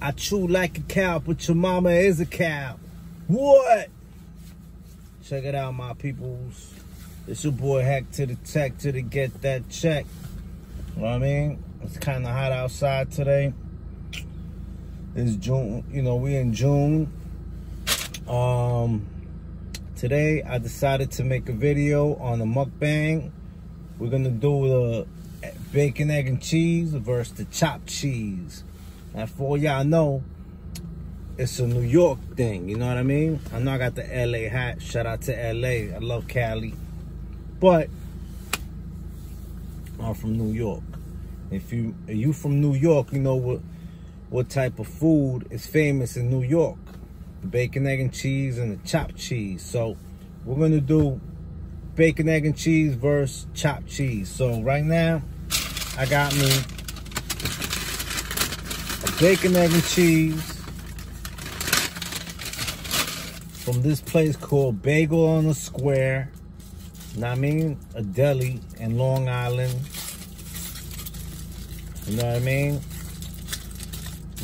I chew like a cow, but your mama is a cow. What? Check it out, my peoples. It's your boy Hack to the Teck to the get that check. You know what I mean? It's kind of hot outside today. It's June, you know, we in June. Um, today I decided to make a video on the mukbang. We're gonna do the bacon, egg, and cheese versus the chopped cheese. And for y'all know, it's a New York thing, you know what I mean? I know I got the LA hat. Shout out to LA. I love Cali. But I'm from New York. If you are you from New York, you know what what type of food is famous in New York. The bacon, egg, and cheese and the chopped cheese. So we're gonna do bacon, egg, and cheese versus chopped cheese. So right now, I got me bacon, egg, and cheese from this place called Bagel on the Square. Know I mean? A deli in Long Island. You know what I mean?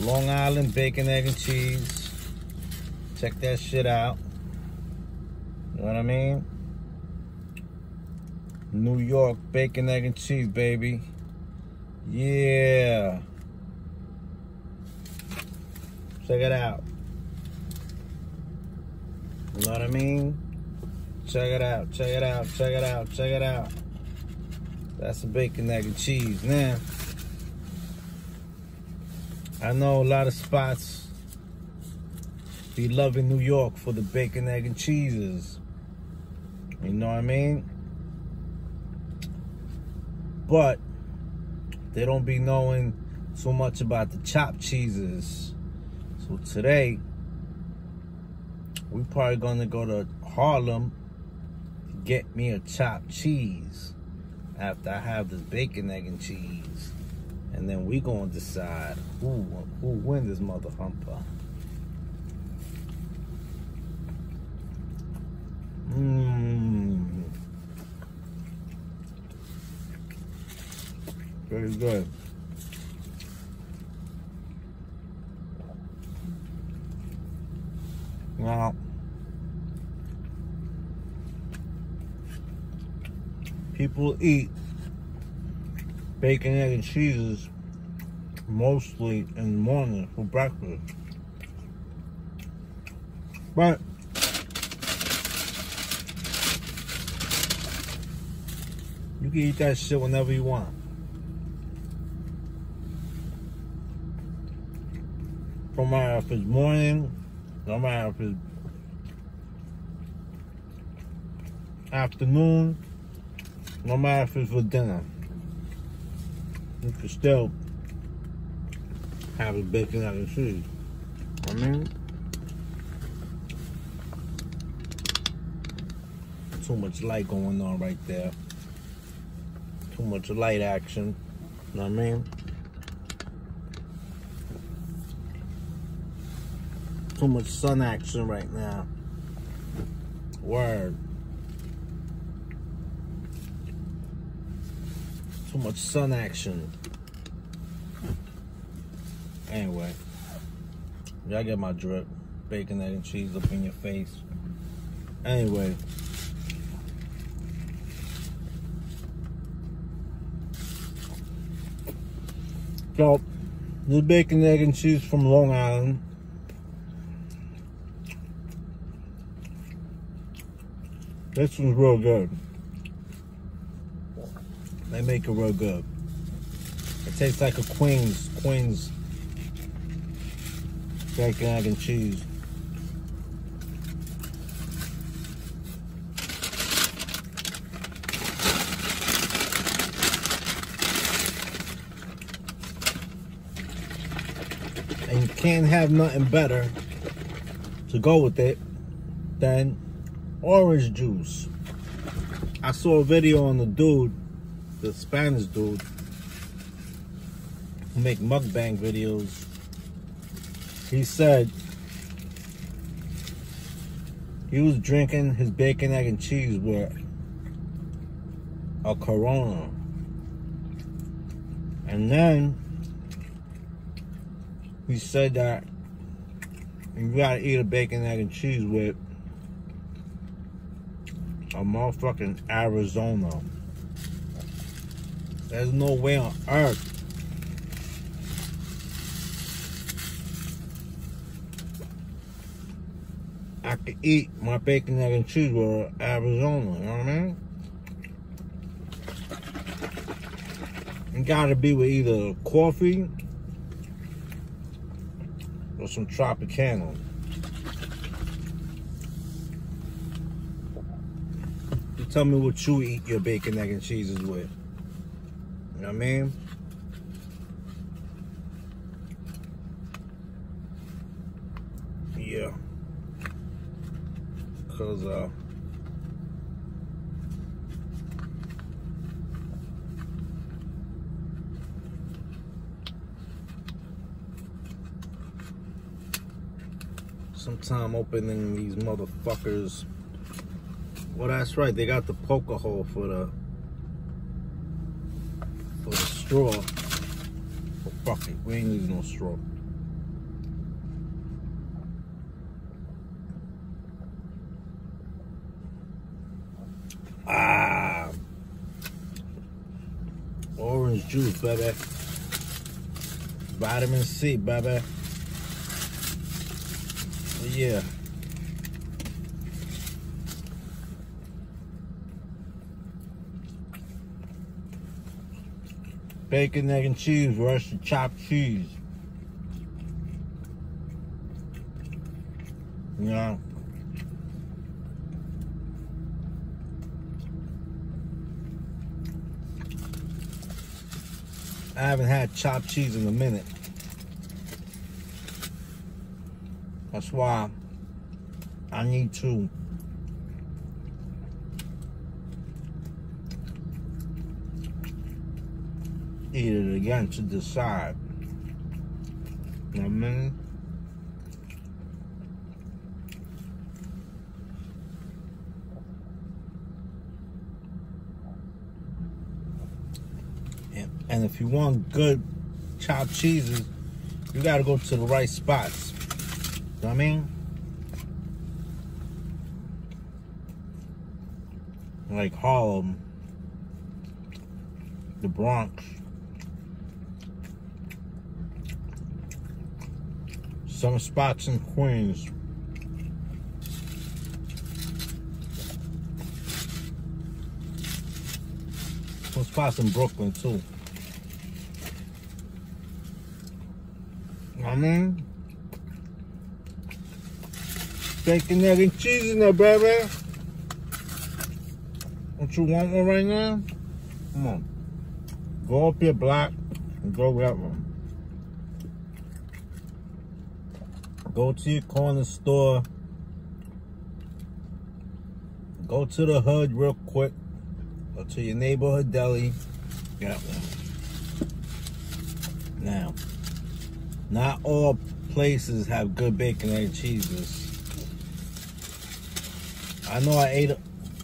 Long Island bacon, egg, and cheese. Check that shit out. You know what I mean? New York bacon, egg, and cheese, baby. Yeah. Check it out. You know what I mean? Check it out, check it out, check it out, check it out. That's a bacon, egg, and cheese. Now, I know a lot of spots be loving New York for the bacon, egg, and cheeses. You know what I mean? But they don't be knowing so much about the chopped cheeses. So today, we're probably gonna go to Harlem to get me a chopped cheese after I have this bacon, egg, and cheese. And then we gonna decide who who win this mother humper. Mmm. Very good. Now, people eat bacon, egg, and cheeses mostly in the morning for breakfast. But you can eat that shit whenever you want. From my it's morning, no matter if it's afternoon, no matter if it's for dinner. You can still have a bacon egg and cheese. I mean, too much light going on right there. Too much light action. You know what I mean? Too much sun action right now. Word. Too much sun action. Anyway, y'all get my drip. Bacon, egg, and cheese up in your face. Anyway. So, this bacon, egg, and cheese from Long Island. This one's real good. They make it real good. It tastes like a Queen's, Queen's bacon, egg, and cheese. And you can't have nothing better to go with it than orange juice. I saw a video on the dude, the Spanish dude, who make mukbang videos. He said he was drinking his bacon, egg, and cheese with a Corona. And then he said that you gotta eat a bacon, egg, and cheese with a motherfucking Arizona. There's no way on earth I could eat my bacon, egg, and cheese with Arizona, you know what I mean? It gotta be with either coffee or some Tropicana. Tell me what you eat your bacon, egg, and cheeses with. You know what I mean? Yeah. Cause uh sometime opening these motherfuckers. Well, that's right. They got the poker hole for the for the straw. Oh, fuck it. We ain't using no straw. Ah. Orange juice, baby. Vitamin C, baby yeah. Bacon, egg, and cheese, Russian chopped cheese. Know? I haven't had chopped cheese in a minute. That's why I need to eat it again to decide. You know what I mean? And if you want good chopped cheeses, you gotta go to the right spots. I mean? Like Harlem, the Bronx, some spots in Queens. Some spots in Brooklyn too. I mean, Bacon, egg, and cheese in there, baby. Don't you want one right now? Come on. Go up your block and go get one. Go to your corner store. Go to the hood real quick. Go to your neighborhood deli. Get one. Now, not all places have good bacon and cheeses. I know I ate a,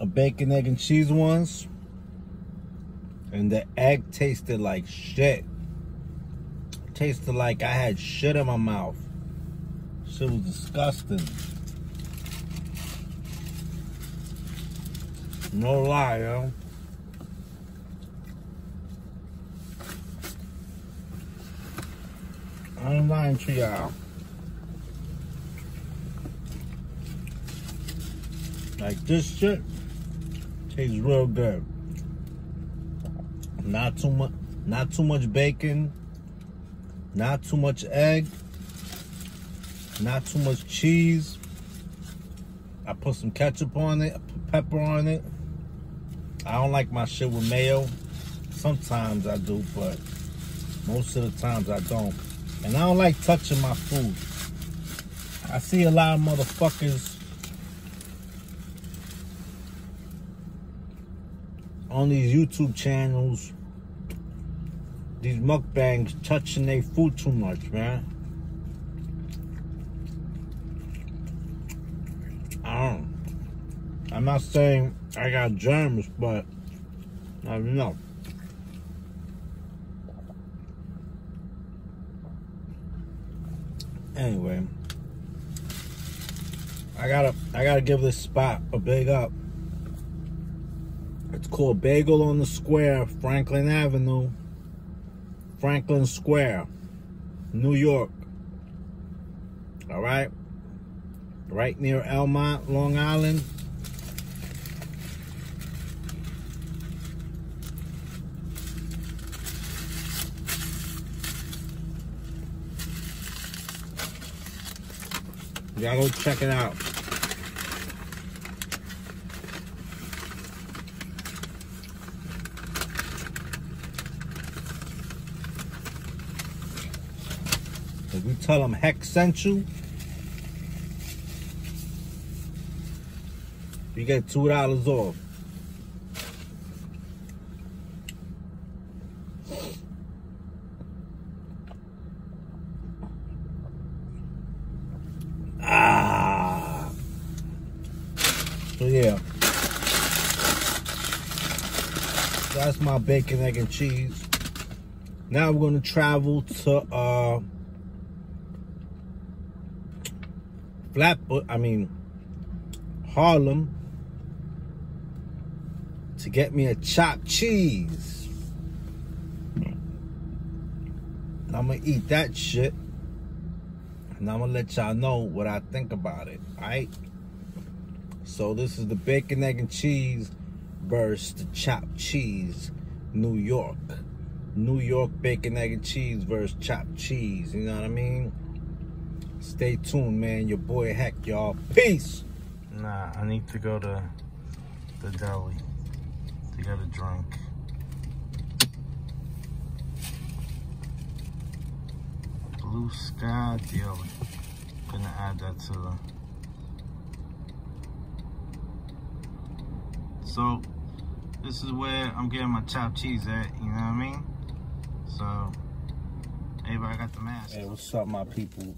a bacon, egg, and cheese once. And the egg tasted like shit. tasted like I had shit in my mouth. Shit was disgusting. No lie, yo. I ain't lying to y'all. Like this shit tastes real good. Not too much not too much bacon, not too much egg, not too much cheese. I put some ketchup on it, pepper on it. I don't like my shit with mayo. Sometimes I do, but most of the times I don't. And I don't like touching my food. I see a lot of motherfuckers on these YouTube channels, these mukbangs touching their food too much, man. I don't. I'm not saying I got germs, but I don't know. Anyway, I gotta I gotta give this spot a big up. It's called Bagel on the Square, Franklin Avenue, Franklin Square, New York. All right, right near Elmont, Long Island. Y'all go check it out. If you tell them Hec sent you, you get two dollars off. Ah. So yeah. That's my bacon, egg, and cheese. Now we're gonna travel to uh Flatbush, I mean Harlem to get me a chopped cheese. And I'm gonna eat that shit. And I'm gonna let y'all know what I think about it, alright? So this is the bacon, egg, and cheese versus the chopped cheese, New York. New York bacon, egg, and cheese versus chopped cheese, you know what I mean? Stay tuned, man. Your boy Hec, y'all. Peace. Nah, I need to go to the deli to get a drink. Blue Sky Deli. Gonna add that to the. So, this is where I'm getting my chopped cheese at, you know what I mean? So, everybody got the mask. Hey, what's up, my people?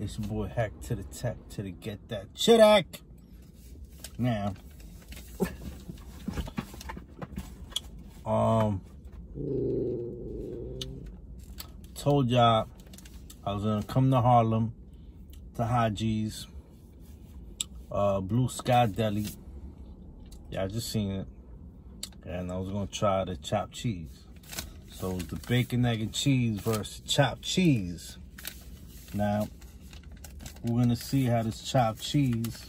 It's your boy Hack to the Teck to the Get That Shit Act. Now, um, told y'all I was gonna come to Harlem to Hajji's, uh, Blue Sky Deli. Yeah, I just seen it, and I was gonna try the chopped cheese. So it was the bacon, egg, and cheese versus chopped cheese. Now, we're gonna see how this chopped cheese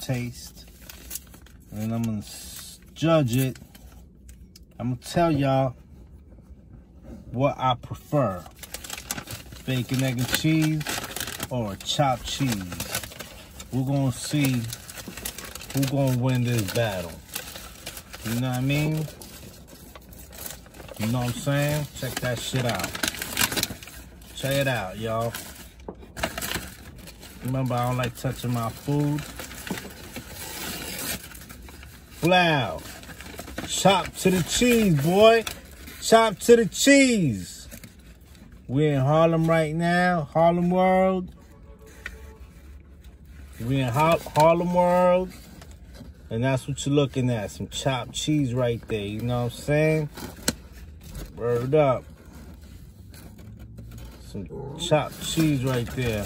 taste. And I'm gonna judge it. I'm gonna tell y'all what I prefer. Bacon, egg, and cheese or chopped cheese. We're gonna see who's gonna win this battle. You know what I mean? You know what I'm saying? Check that shit out. Check it out, y'all. Remember, I don't like touching my food. Flour. Chop to the cheese, boy. Chop to the cheese. We're in Harlem right now. Harlem World. We're in ha Harlem World. And that's what you're looking at. Some chopped cheese right there. You know what I'm saying? Word up. Some chopped cheese right there.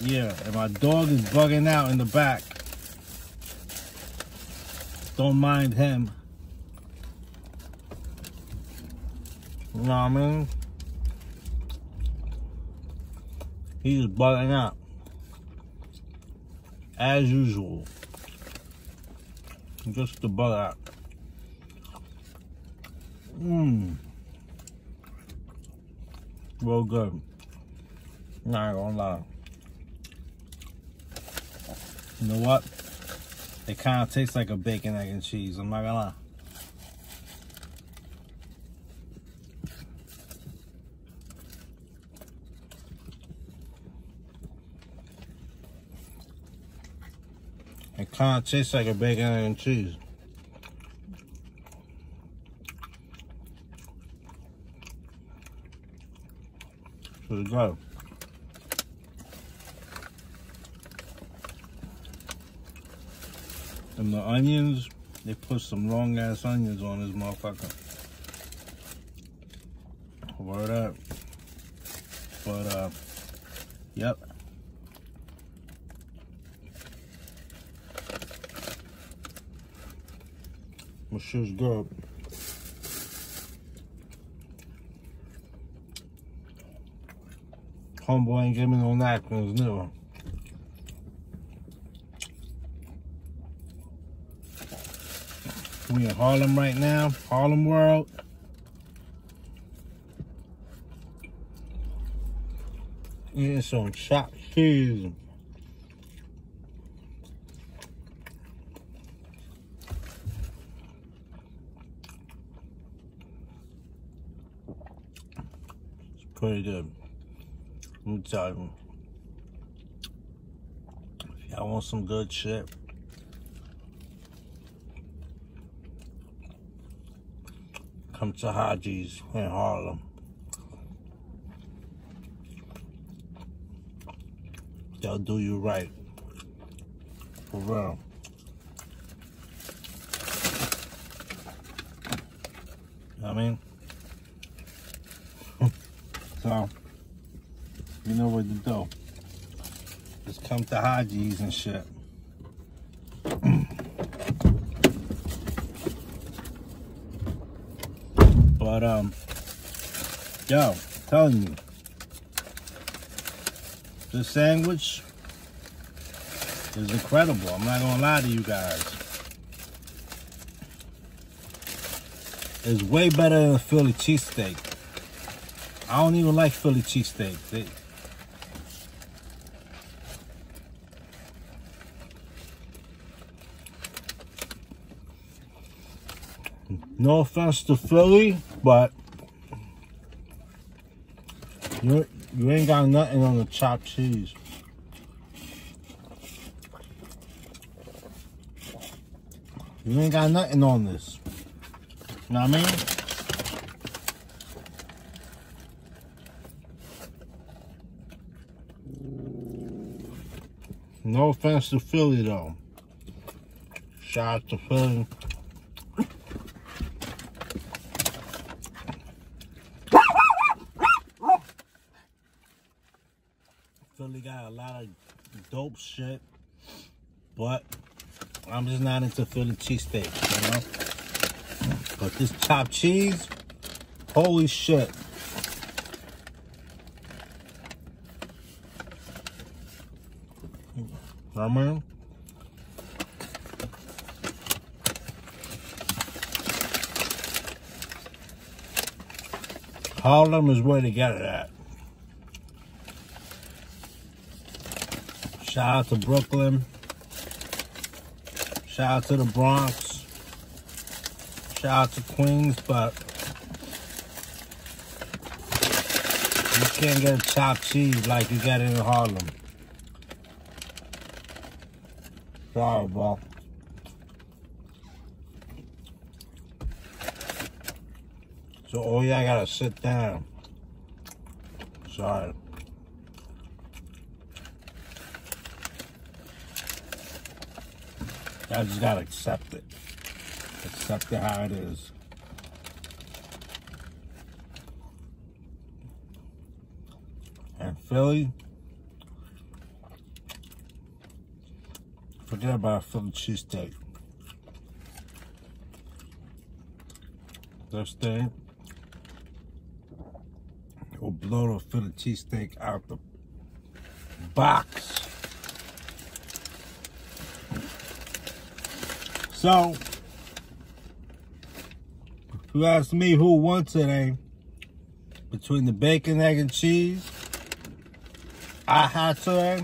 Yeah, and my dog is bugging out in the back. Don't mind him. You know what I mean? He's bugging out. As usual. Just bug out. Mmm. Real good. Not gonna lie. You know what? It kind of tastes like a bacon, egg, and cheese. I'm not gonna lie. It kind of tastes like a bacon, and cheese. Pretty good. And the onions, they put some long ass onions on this motherfucker. Word up. But uh, yep. My shit's good. Homeboy ain't give me no napkins, neither. We in Harlem right now, Harlem World. Eating some chopped cheese. Pretty good. Let me tell you. If y'all want some good shit, come to Hajji's in Harlem. They'll do you right. For real. I mean? So, you know what to do. Just come to Hajji's and shit. but um, yo, telling you, this sandwich is incredible. I'm not gonna lie to you guys. It's way better than a Philly cheesesteak. I don't even like Philly cheesesteak. They, No offense to Philly, but you you ain't got nothing on the chopped cheese. You ain't got nothing on this. You know what I mean? No offense to Philly though. Shout out to Philly. Philly got a lot of dope shit, but I'm just not into Philly cheesesteak, you know? But this chopped cheese, holy shit. Harlem is where to get it at. Shout out to Brooklyn. Shout out to the Bronx. Shout out to Queens, but you can't get a chopped cheese like you get it in Harlem. Sorry, bro. So, oh yeah, I gotta sit down. Sorry. I just gotta accept it. Accept it how it is. And Philly, forget about a Philly cheesesteak. Thing will blow the Philly cheesesteak out the box. So, if you ask me who won today, between the bacon, egg, and cheese, I had today,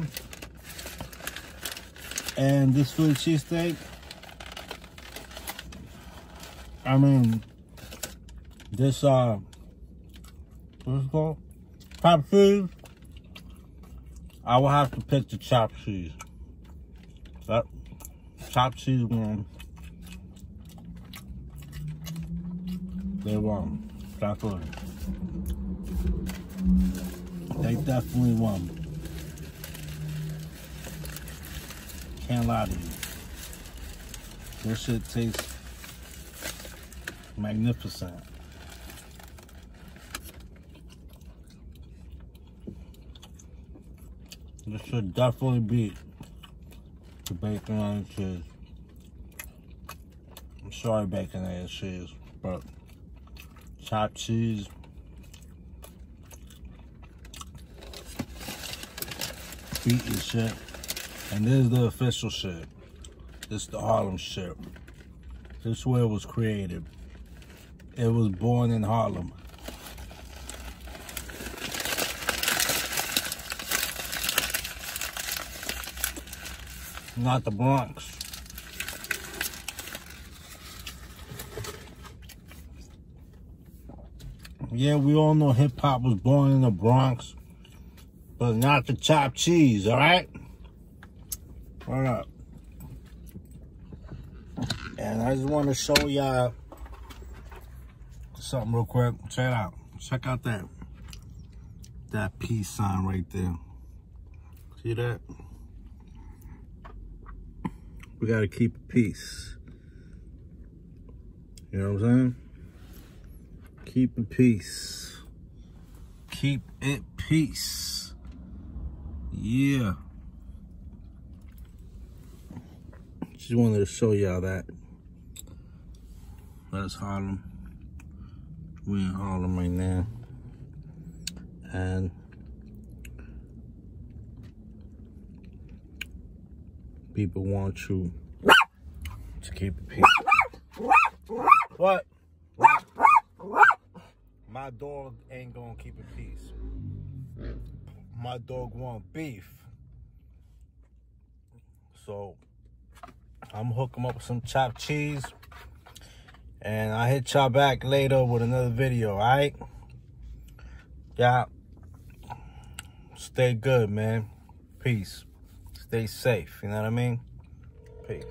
and this Philly cheesesteak, I mean, this, uh, what's it called? Chopped cheese, I will have to pick the chopped cheese. That chopped cheese one. They won. Definitely. They definitely won. Can't lie to you. This shit tastes magnificent. This should definitely beat the bacon and cheese. I'm sorry, bacon and cheese, but chopped cheese. Beat your shit. And this is the official shit. This is the Harlem shit. This is where it was created. It was born in Harlem. Not the Bronx. Yeah, we all know hip hop was born in the Bronx, but not the chopped cheese, all right? Hold up. And I just want to show y'all something real quick. Check out. Check out that that peace sign right there. See that? We gotta keep peace. You know what I'm saying? Keep it peace. Keep it peace. Yeah. Just wanted to show y'all that. That's Harlem. We in Harlem right now. And people want you to keep it peace. What? My dog ain't gonna keep it peace. My dog want beef. So I'm going to hook him up with some chopped cheese. And I'll hit y'all back later with another video, alright? Yeah. Stay good, man. Peace. Stay safe, you know what I mean? Peace.